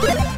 あ!